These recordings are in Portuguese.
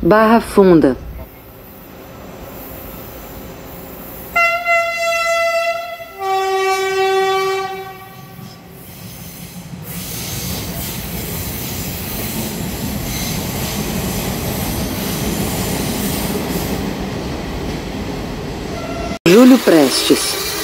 Barra Funda. Júlio Prestes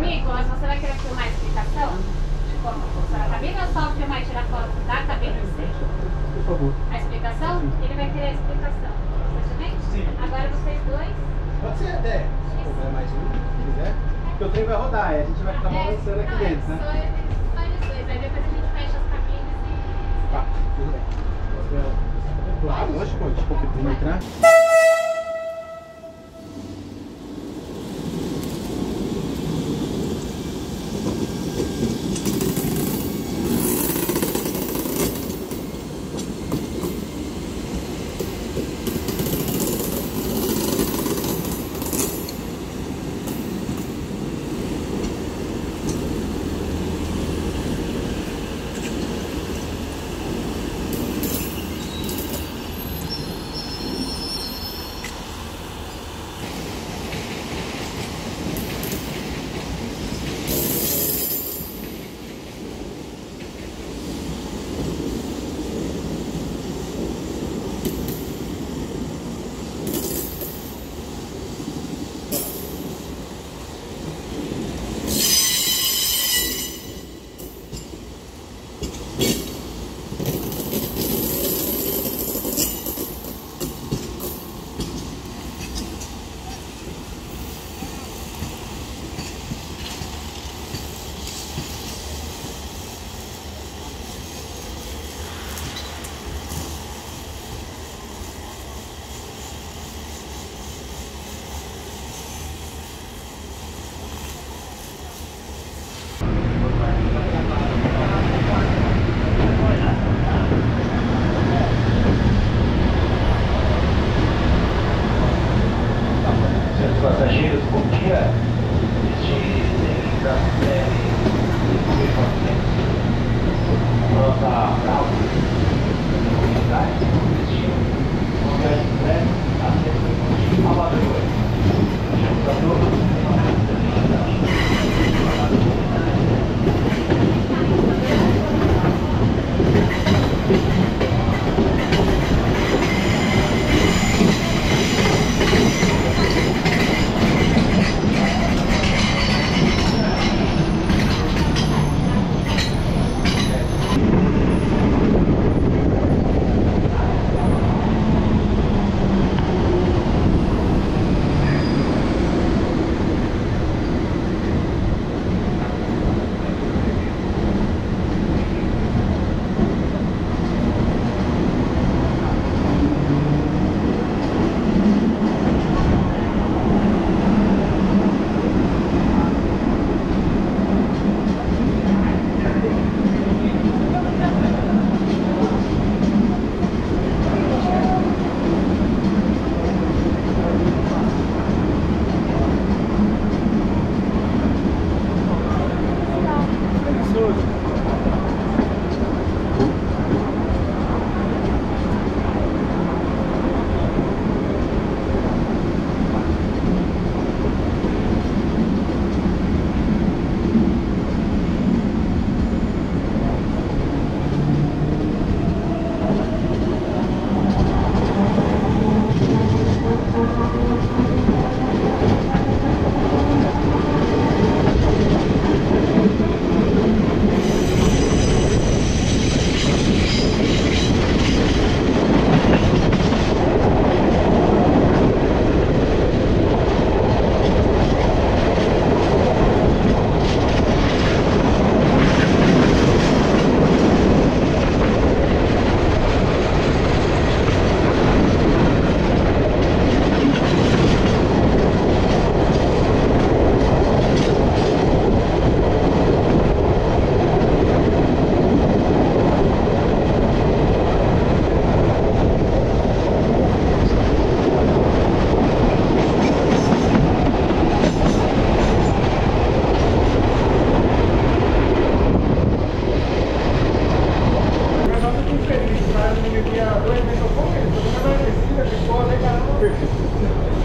Nicolas, você vai querer filmar a explicação? Funciona a cabine ou só filmar e tirar foto da cabine? Por favor. A explicação? Ele vai querer a explicação. Sim. Agora vocês dois. Pode ser até. Se couber mais um, se quiser. Porque o trem vai rodar, aí a gente vai ficar balançando aqui dentro, né? só eles dois. Aí depois a gente fecha as cabines e. Tá, tudo bem. Claro, lógico, pode. Porque vamos entrar. litros por dia dizem da série Nossa fraude de comunidade existiu um grande prédio a de avaliador. Chegamos a todos. ya duerme, no come, entonces no me decida que puedo dejar.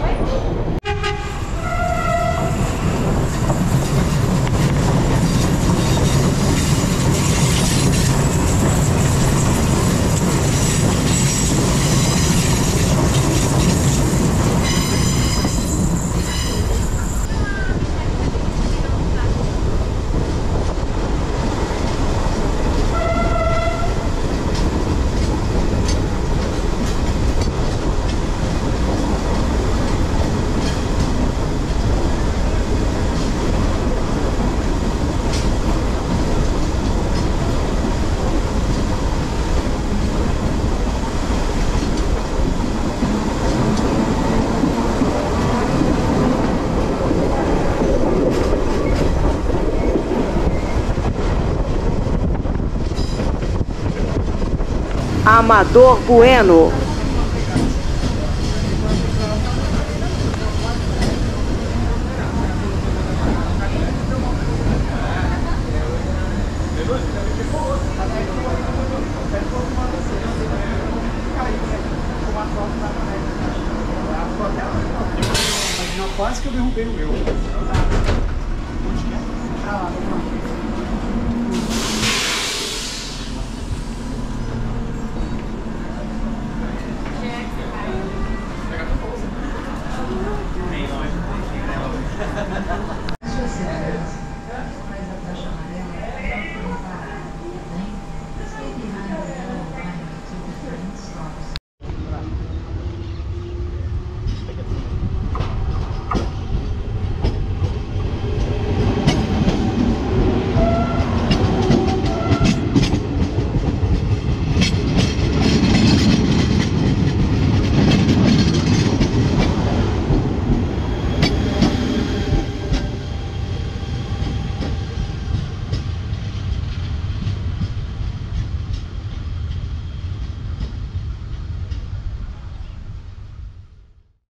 Amador Bueno. Quase que eu derrubei o meu. Ah, lá,